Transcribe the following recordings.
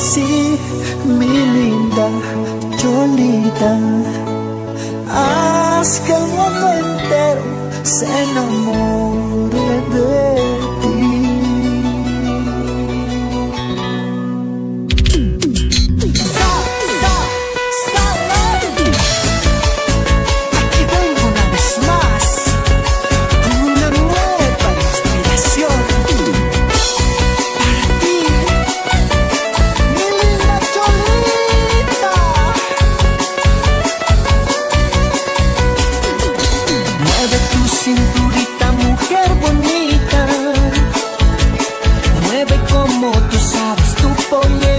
así, mi linda Cholita. Haz que el mundo entero se enamore como tú sabes, tu pollerita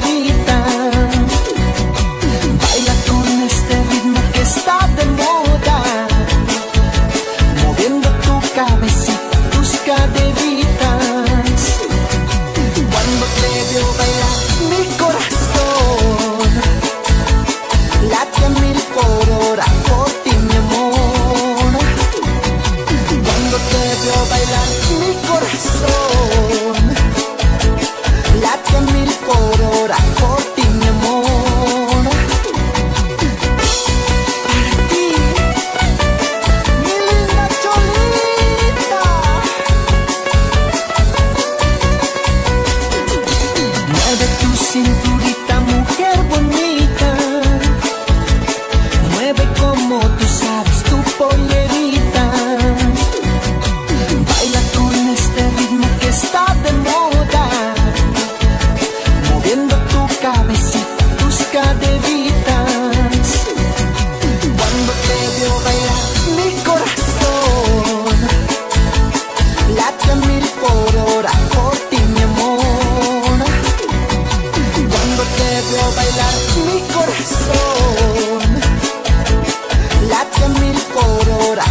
cabecita, música de. Cuando te veo bailar, mi corazón late a mil por hora por ti, mi amor. Cuando te veo bailar, mi corazón late a mil por hora.